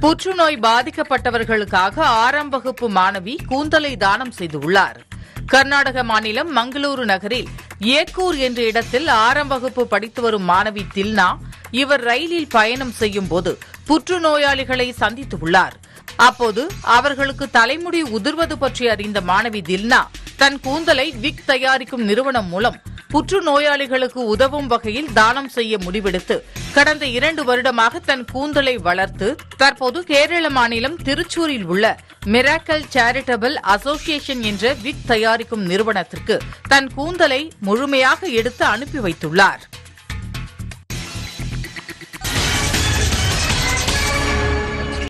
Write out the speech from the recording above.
புற்றுநோய் பாதிக்கப்பட்டவர்களுக்காக ஆறாம் வகுப்பு மாணவி கூந்தலை தானம் செய்துள்ளார் கர்நாடக மாநிலம் மங்களூரு நகரில் ஏக்கூர் என்ற இடத்தில் ஆறாம் வகுப்பு படித்து வரும் மாணவி தில்னா இவர் ரயிலில் பயணம் செய்யும் போது புற்றுநோயாளிகளை சந்தித்துள்ளார் அப்போது அவர்களுக்கு தலைமுடி உதிர்வது பற்றி அறிந்த மாணவி தில்னா தன் கூந்தலை விக் தயாரிக்கும் நிறுவனம் மூலம் புற்றுநோயாளிகளுக்கு உதவும் வகையில் தானம் செய்ய முடிவெடுத்து கடந்த இரண்டு வருடமாக தன் கூந்தலை வளர்த்து தற்போது கேரள மாநிலம் திருச்சூரில் உள்ள மிராக்கல் சேரிட்டபிள் அசோசியேஷன் என்ற விக் தயாரிக்கும் நிறுவனத்திற்கு தன் கூந்தலை முழுமையாக எடுத்து அனுப்பி வைத்துள்ளார்.